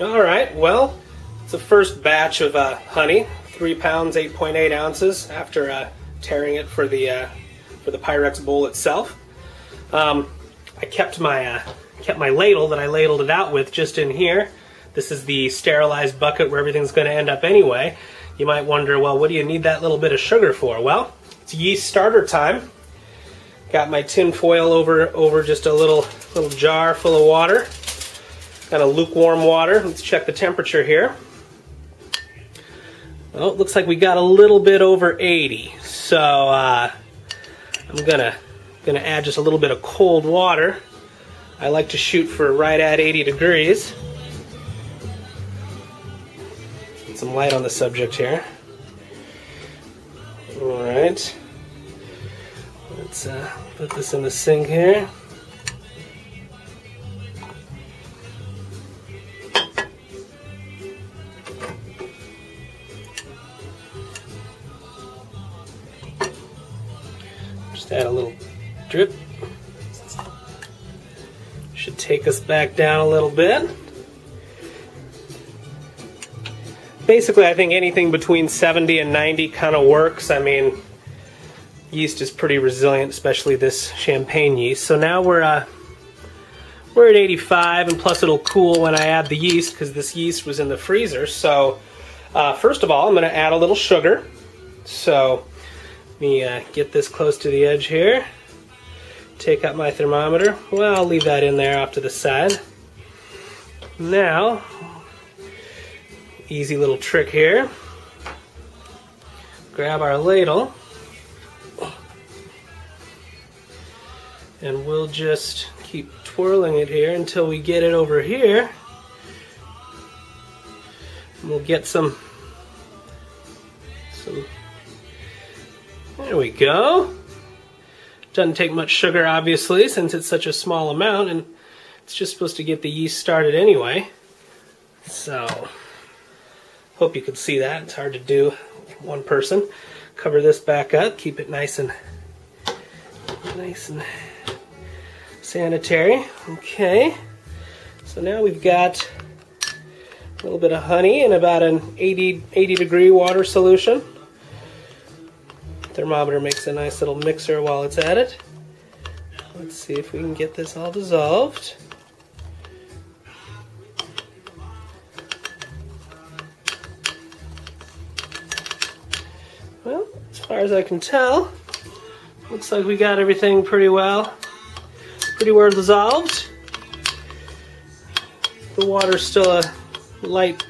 All right, well, it's the first batch of uh, honey, three pounds, 8.8 ounces, after uh, taring it for the uh, for the Pyrex bowl itself. Um, I kept my uh, kept my ladle that I ladled it out with just in here. This is the sterilized bucket where everything's going to end up anyway. You might wonder, well, what do you need that little bit of sugar for? Well, it's yeast starter time. Got my tin foil over over just a little little jar full of water. Got a lukewarm water. Let's check the temperature here. Well, it looks like we got a little bit over 80. So uh, I'm gonna gonna add just a little bit of cold water. I like to shoot for right at 80 degrees. Get some light on the subject here. All right. Let's uh, put this in the sink here. Just add a little drip. Should take us back down a little bit. Basically, I think anything between 70 and 90 kind of works. I mean, yeast is pretty resilient, especially this champagne yeast. So now we're uh, we're at 85, and plus it'll cool when I add the yeast because this yeast was in the freezer. So uh, first of all, I'm going to add a little sugar. So me uh, get this close to the edge here. Take out my thermometer. Well, I'll leave that in there off to the side. Now, easy little trick here. Grab our ladle. And we'll just keep twirling it here until we get it over here. We'll get some, some, there we go. Doesn't take much sugar, obviously, since it's such a small amount, and it's just supposed to get the yeast started anyway. So, hope you can see that. It's hard to do one person. Cover this back up, keep it nice and nice and sanitary. Okay, so now we've got a little bit of honey in about an 80, 80 degree water solution. Thermometer makes a nice little mixer while it's at it. Let's see if we can get this all dissolved. Well, as far as I can tell, looks like we got everything pretty well, pretty well dissolved. The water's still a light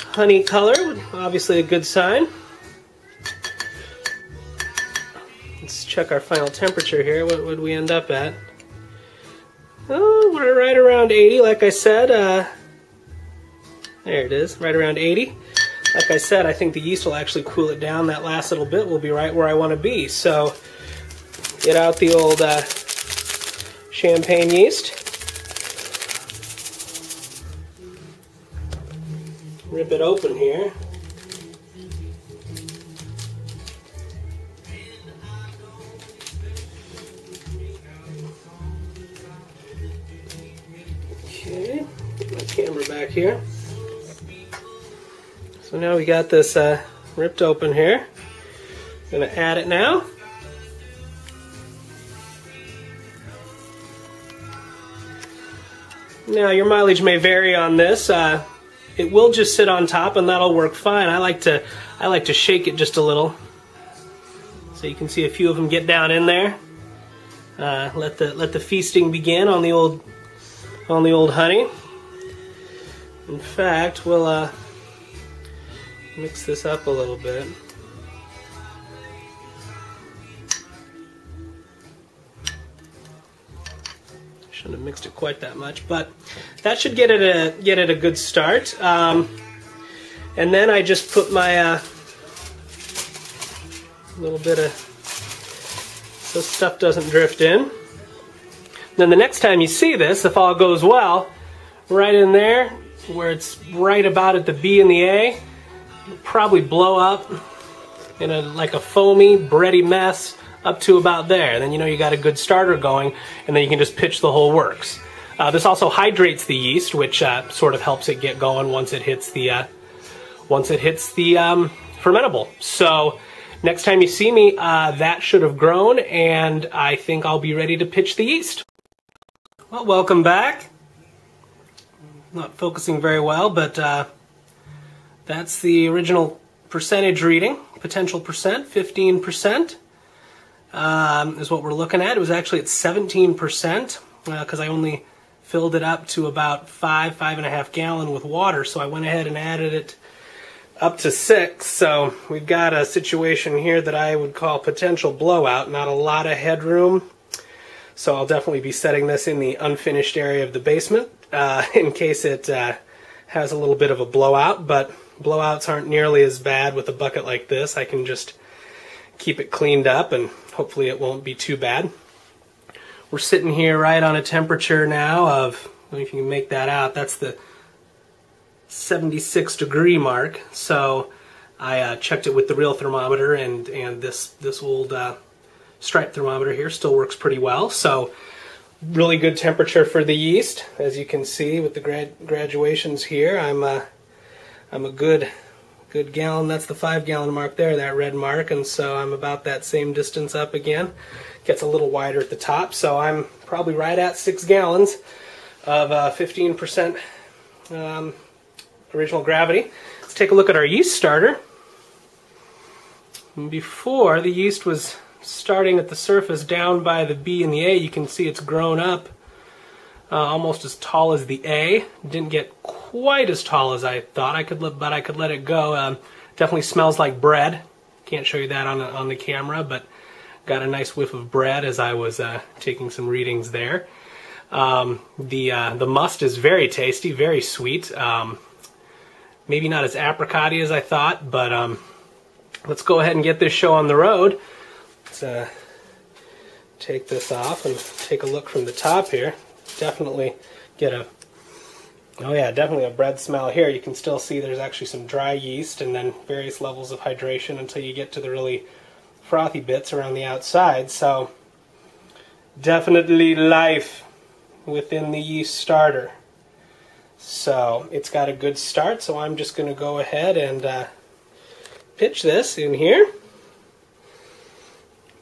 honey color, obviously a good sign. Check our final temperature here. What would we end up at? Oh, we're right around 80, like I said. Uh, there it is, right around 80. Like I said, I think the yeast will actually cool it down. That last little bit will be right where I want to be. So, get out the old uh, champagne yeast. Rip it open here. Here. So now we got this uh, ripped open here. I'm Gonna add it now. Now your mileage may vary on this. Uh, it will just sit on top and that'll work fine. I like to I like to shake it just a little. So you can see a few of them get down in there. Uh, let the let the feasting begin on the old on the old honey. In fact, we'll uh, mix this up a little bit. Shouldn't have mixed it quite that much, but that should get it a get it a good start. Um, and then I just put my uh, little bit of so stuff doesn't drift in. Then the next time you see this, if all goes well, right in there, where it's right about at the B and the A, probably blow up in a like a foamy, bready mess up to about there. Then you know you got a good starter going, and then you can just pitch the whole works. Uh, this also hydrates the yeast, which uh, sort of helps it get going once it hits the uh, once it hits the um, fermentable. So next time you see me, uh, that should have grown, and I think I'll be ready to pitch the yeast. Well, welcome back. Not focusing very well, but uh, that's the original percentage reading, potential percent, 15%. Um, is what we're looking at. It was actually at 17% because uh, I only filled it up to about five, five and a half gallon with water. So I went ahead and added it up to six. So we've got a situation here that I would call potential blowout. Not a lot of headroom. So I'll definitely be setting this in the unfinished area of the basement uh, in case it uh, has a little bit of a blowout. But blowouts aren't nearly as bad with a bucket like this. I can just keep it cleaned up and hopefully it won't be too bad. We're sitting here right on a temperature now of, if you can make that out, that's the 76 degree mark. So I uh, checked it with the real thermometer and, and this, this old uh, stripe thermometer here still works pretty well. So really good temperature for the yeast. As you can see with the grad graduations here, I'm, uh, I'm a good good gallon. That's the five gallon mark there, that red mark. And so I'm about that same distance up again. Gets a little wider at the top. So I'm probably right at six gallons of 15% uh, um, original gravity. Let's take a look at our yeast starter. Before, the yeast was starting at the surface down by the B and the A. You can see it's grown up uh, almost as tall as the A. Didn't get quite as tall as I thought I could, but I could let it go. Um, definitely smells like bread. Can't show you that on, on the camera, but got a nice whiff of bread as I was uh, taking some readings there. Um, the uh, the must is very tasty, very sweet. Um, maybe not as apricotty as I thought, but um, let's go ahead and get this show on the road. Let's uh, take this off and take a look from the top here. Definitely get a oh yeah definitely a bread smell here. You can still see there's actually some dry yeast and then various levels of hydration until you get to the really frothy bits around the outside. So definitely life within the yeast starter. So it's got a good start so I'm just going to go ahead and uh, pitch this in here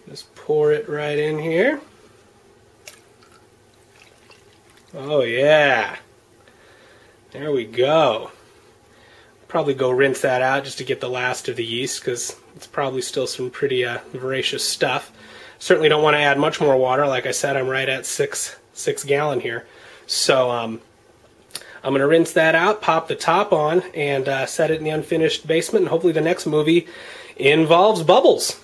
just pour it right in here Oh yeah. There we go. Probably go rinse that out just to get the last of the yeast because it's probably still some pretty uh, voracious stuff. Certainly don't want to add much more water. Like I said, I'm right at six six gallon here. So um, I'm going to rinse that out, pop the top on, and uh, set it in the unfinished basement. And hopefully the next movie involves bubbles.